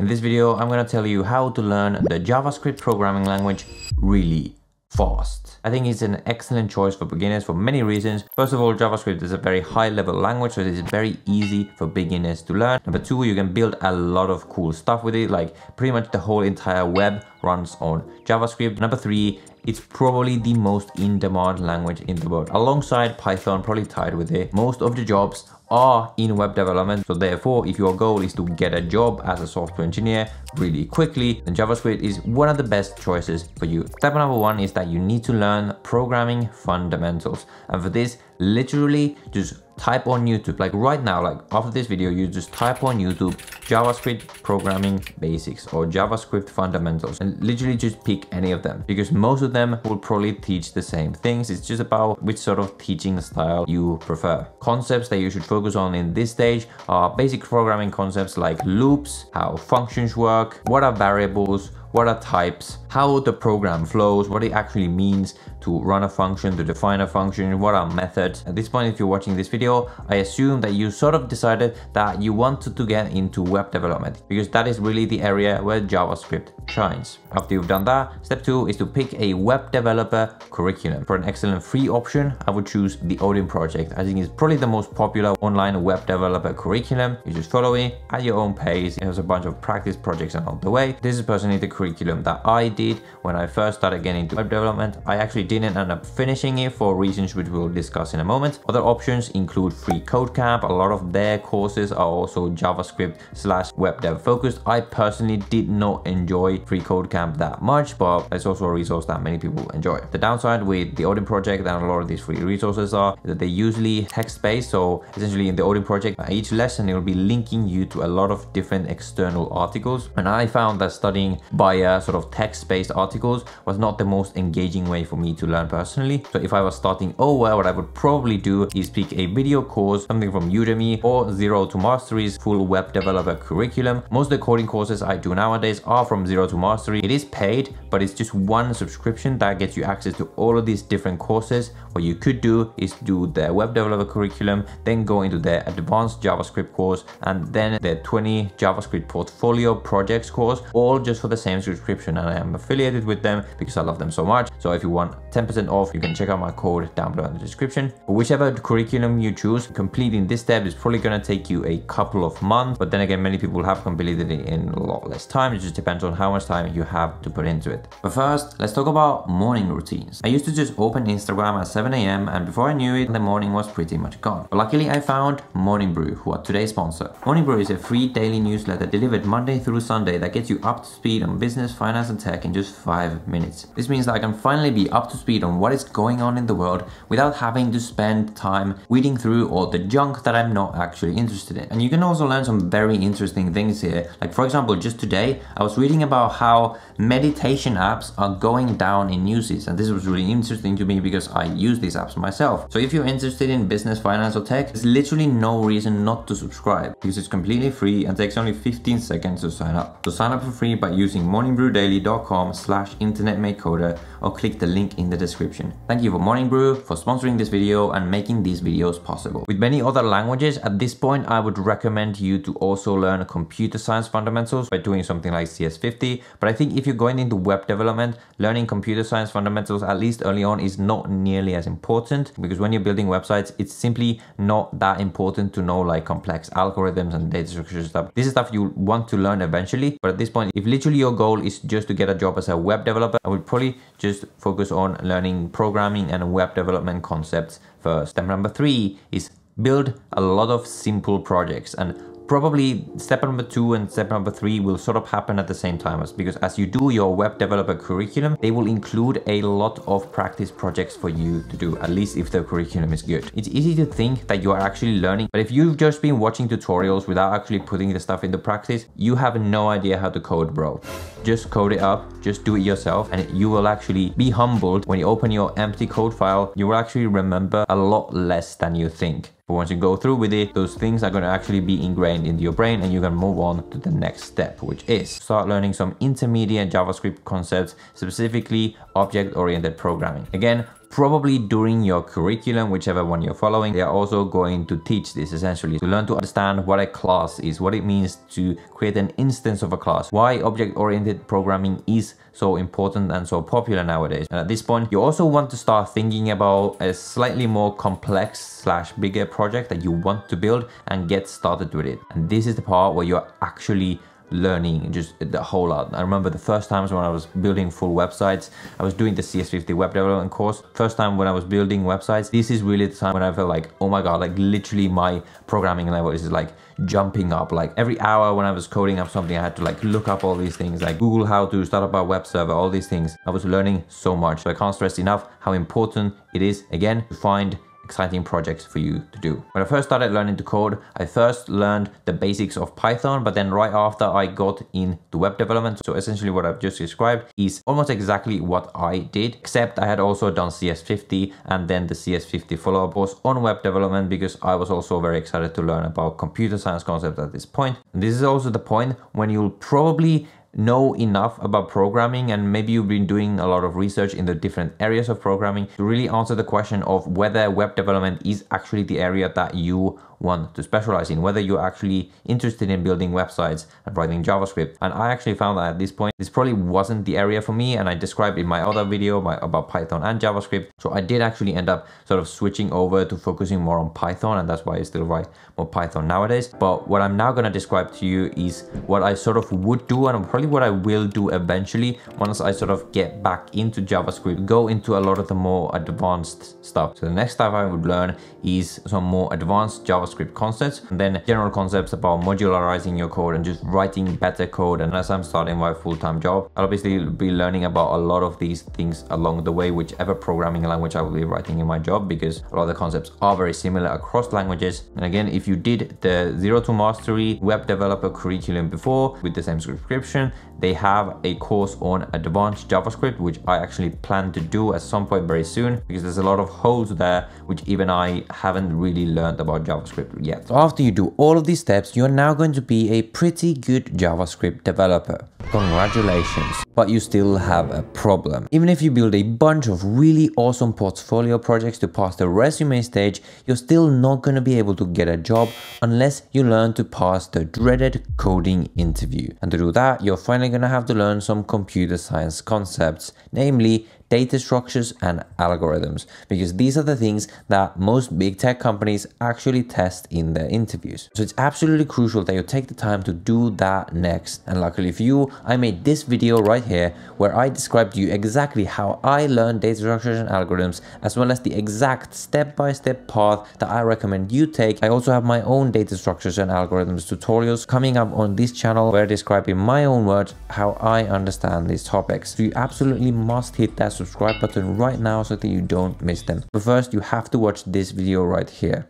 In this video, I'm gonna tell you how to learn the JavaScript programming language really fast. I think it's an excellent choice for beginners for many reasons. First of all, JavaScript is a very high level language, so it is very easy for beginners to learn. Number two, you can build a lot of cool stuff with it, like pretty much the whole entire web runs on JavaScript. Number three, it's probably the most in-demand language in the world. Alongside Python, probably tied with it. Most of the jobs are in web development. So therefore, if your goal is to get a job as a software engineer really quickly, then JavaScript is one of the best choices for you. Step number one is that you need to learn programming fundamentals. And for this, literally just type on YouTube, like right now, like after this video, you just type on YouTube JavaScript programming basics or JavaScript fundamentals and literally just pick any of them because most of them will probably teach the same things. It's just about which sort of teaching style you prefer. Concepts that you should focus on in this stage are basic programming concepts like loops, how functions work, what are variables, what are types, how the program flows, what it actually means to run a function, to define a function, what are methods. At this point, if you're watching this video, I assume that you sort of decided that you wanted to get into web development because that is really the area where JavaScript shines. After you've done that, step two is to pick a web developer curriculum. For an excellent free option, I would choose the Odin project. I think it's probably the most popular online web developer curriculum. You just follow it at your own pace. It has a bunch of practice projects along the way. This is personally the curriculum that I did when I first started getting into web development. I actually didn't end up finishing it for reasons which we'll discuss in a moment. Other options include Free Code Camp. A lot of their courses are also JavaScript slash web dev focused. I personally did not enjoy Free Code Camp that much, but it's also a resource that many people enjoy. The downside with the Odin project and a lot of these free resources are that they're usually text-based. So essentially in the Odin project, each lesson it will be linking you to a lot of different external articles. And I found that studying by a sort of text-based articles was not the most engaging way for me to learn personally. So if I was starting oh, over, what I would probably do is pick a video course, something from Udemy or Zero to Mastery's full web developer curriculum. Most of the coding courses I do nowadays are from Zero to Mastery. It is paid, but it's just one subscription that gets you access to all of these different courses. What you could do is do the web developer curriculum, then go into the advanced JavaScript course, and then the 20 JavaScript portfolio projects course, all just for the same subscription. And I am affiliated with them because I love them so much. So if you want 10% off, you can check out my code down below in the description. Whichever curriculum you choose, completing this step is probably gonna take you a couple of months. But then again, many people have completed it in a lot less time. It just depends on how much time you have to put into it. But first, let's talk about morning routines. I used to just open Instagram at 7 a.m. and before I knew it, the morning was pretty much gone. But luckily, I found Morning Brew, who are today's sponsor. Morning Brew is a free daily newsletter delivered Monday through Sunday that gets you up to speed on business, finance, and tech in just five minutes. This means that I can finally be up to speed on what is going on in the world without having to spend time weeding through all the junk that I'm not actually interested in. And you can also learn some very interesting things here. Like for example, just today, I was reading about how meditation apps are going down in usage. And this was really interesting to me because I use these apps myself. So if you're interested in business, finance, or tech, there's literally no reason not to subscribe because it's completely free and takes only 15 seconds to sign up. So sign up for free by using morningbrewdaily.com slash internetmadecoder or click the link in the description. Thank you for Morning Brew for sponsoring this video and making these videos possible. With many other languages, at this point, I would recommend you to also learn computer science fundamentals by doing something like CS50. But I think if you're going into web development, learning computer science fundamentals, at least early on, is not nearly as important because when you're building websites, it's simply not that important to know like complex algorithms and data structures stuff. This is stuff you want to learn eventually. But at this point, if literally your goal is just to get a job as a web developer, I would probably just focus on learning programming and web development concepts first. Step number three is build a lot of simple projects and probably step number two and step number three will sort of happen at the same time as because as you do your web developer curriculum they will include a lot of practice projects for you to do at least if the curriculum is good. It's easy to think that you are actually learning but if you've just been watching tutorials without actually putting the stuff into practice you have no idea how to code bro. Just code it up just do it yourself and you will actually be humbled when you open your empty code file you will actually remember a lot less than you think but once you go through with it, those things are going to actually be ingrained into your brain and you can move on to the next step, which is start learning some intermediate JavaScript concepts, specifically object-oriented programming. Again, probably during your curriculum, whichever one you're following, they are also going to teach this essentially to learn to understand what a class is, what it means to create an instance of a class, why object-oriented programming is so important and so popular nowadays. And at this point, you also want to start thinking about a slightly more complex slash bigger project that you want to build and get started with it. And this is the part where you're actually learning just the whole lot. I remember the first times when I was building full websites, I was doing the CS50 web development course. First time when I was building websites, this is really the time when I felt like, oh my God, like literally my programming level is like jumping up. Like every hour when I was coding up something, I had to like look up all these things, like Google how to start up a web server, all these things. I was learning so much. So I can't stress enough how important it is, again, to find exciting projects for you to do. When I first started learning to code, I first learned the basics of Python, but then right after I got into web development, so essentially what I've just described is almost exactly what I did, except I had also done CS50 and then the CS50 follow-up was on web development because I was also very excited to learn about computer science concepts at this point. And this is also the point when you'll probably know enough about programming and maybe you've been doing a lot of research in the different areas of programming to really answer the question of whether web development is actually the area that you want to specialize in, whether you're actually interested in building websites and writing JavaScript. And I actually found that at this point, this probably wasn't the area for me. And I described in my other video my, about Python and JavaScript. So I did actually end up sort of switching over to focusing more on Python. And that's why I still write more Python nowadays. But what I'm now going to describe to you is what I sort of would do and I'm probably what I will do eventually once I sort of get back into JavaScript, go into a lot of the more advanced stuff. So the next stuff I would learn is some more advanced JavaScript JavaScript concepts, and then general concepts about modularizing your code and just writing better code. And as I'm starting my full-time job, I'll obviously be learning about a lot of these things along the way, whichever programming language I will be writing in my job, because a lot of the concepts are very similar across languages. And again, if you did the Zero to Mastery web developer curriculum before with the same subscription, they have a course on advanced JavaScript, which I actually plan to do at some point very soon, because there's a lot of holes there, which even I haven't really learned about JavaScript yet. After you do all of these steps, you're now going to be a pretty good JavaScript developer. Congratulations. But you still have a problem. Even if you build a bunch of really awesome portfolio projects to pass the resume stage, you're still not going to be able to get a job unless you learn to pass the dreaded coding interview. And to do that, you're finally going to have to learn some computer science concepts, namely data structures and algorithms because these are the things that most big tech companies actually test in their interviews. So it's absolutely crucial that you take the time to do that next. And luckily for you, I made this video right here where I described to you exactly how I learned data structures and algorithms as well as the exact step-by-step -step path that I recommend you take. I also have my own data structures and algorithms tutorials coming up on this channel where I describe in my own words how I understand these topics. So you absolutely must hit that subscribe button right now so that you don't miss them. But first you have to watch this video right here.